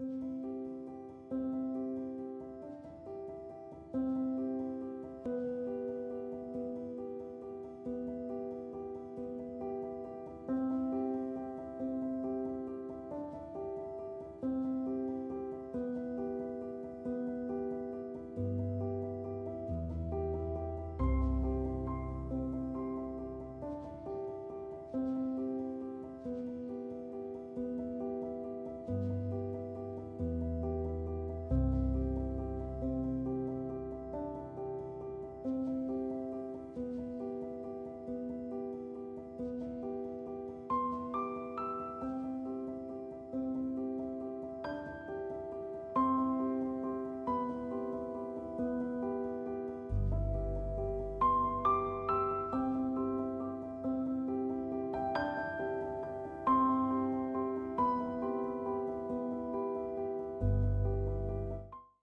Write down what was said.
you